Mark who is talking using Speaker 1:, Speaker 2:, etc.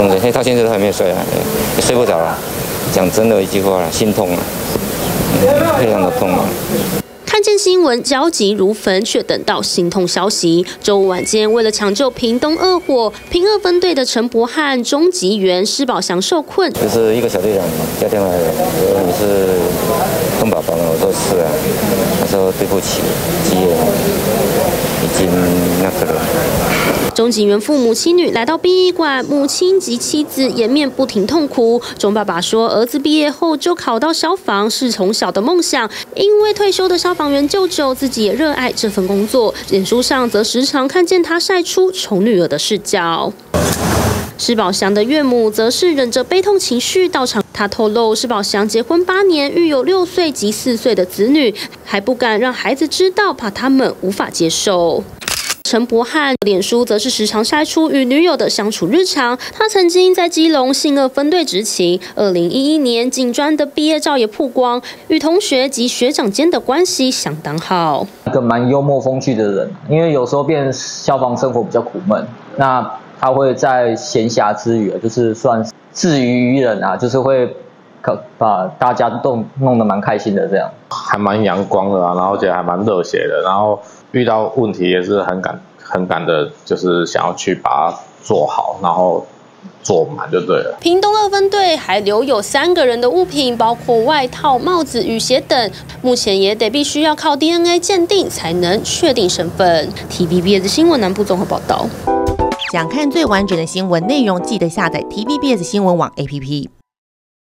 Speaker 1: 嗯，到现在都还没有睡啊，睡不着了。讲真的一句话了，心痛啊，非常的痛啊。
Speaker 2: 看见新闻焦急如焚，却等到心痛消息。周五晚间，为了抢救屏东二火，平二分队的陈伯汉、中级员施宝祥受困。
Speaker 1: 就是一个小队长打电话来，说你是动宝宝吗？我说是啊。他说对不起，急眼，已经那个了。
Speaker 2: 钟警员父母妻女来到殡仪馆，母亲及妻子掩面不停痛哭。钟爸爸说，儿子毕业后就考到消防，是从小的梦想。因为退休的消防员舅舅自己也热爱这份工作，脸书上则时常看见他晒出宠女儿的视角。施宝祥的岳母则是忍着悲痛情绪到场，他透露，施宝祥结婚八年，育有六岁及四岁的子女，还不敢让孩子知道，怕他们无法接受。陈柏翰脸书则是时常晒出与女友的相处日常。他曾经在基隆信二分队执勤，二零一一年警专的毕业照也曝光，与同学及学长间的关系相当好。
Speaker 3: 一个蛮幽默风趣的人，因为有时候变消防生活比较苦闷，那他会在闲暇之余，就是算自娱于人啊，就是会可把大家都弄得蛮开心的这样，
Speaker 4: 还蛮阳光的啊，然后而且还蛮热血的，然后。遇到问题也是很敢很敢的，就是想要去把它做好，然后做满就对了。
Speaker 2: 屏东二分队还留有三个人的物品，包括外套、帽子、雨鞋等，目前也得必须要靠 DNA 鉴定才能确定身份。TVBS 新闻南部综合报道。
Speaker 5: 想看最完整的新闻内容，记得下载 TVBS 新闻网 APP。